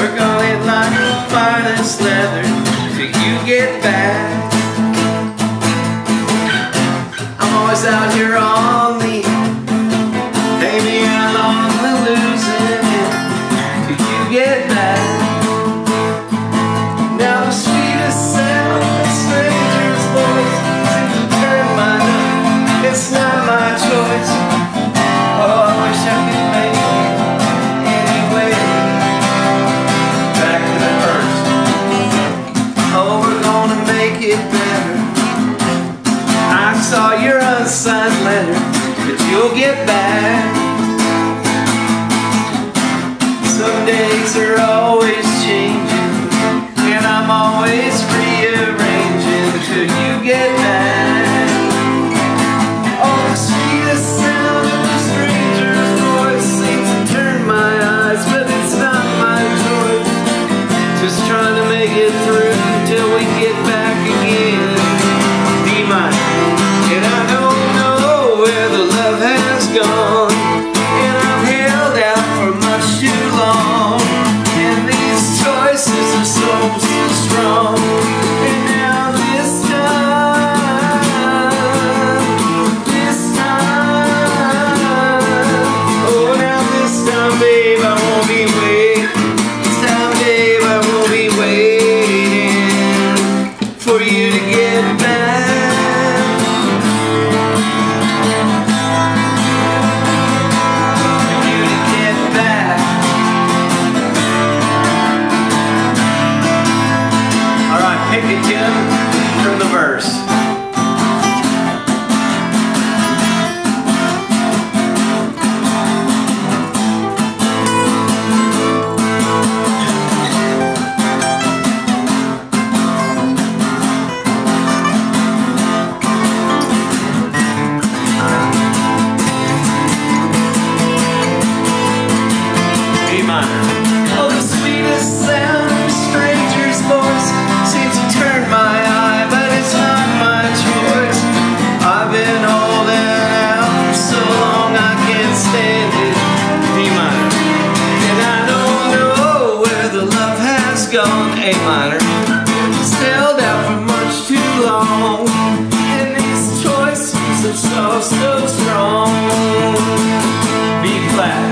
Work on it like the finest leather till you get back. get back. Some days are gone A minor. Held out for much too long. And these choices are so, so strong. B flat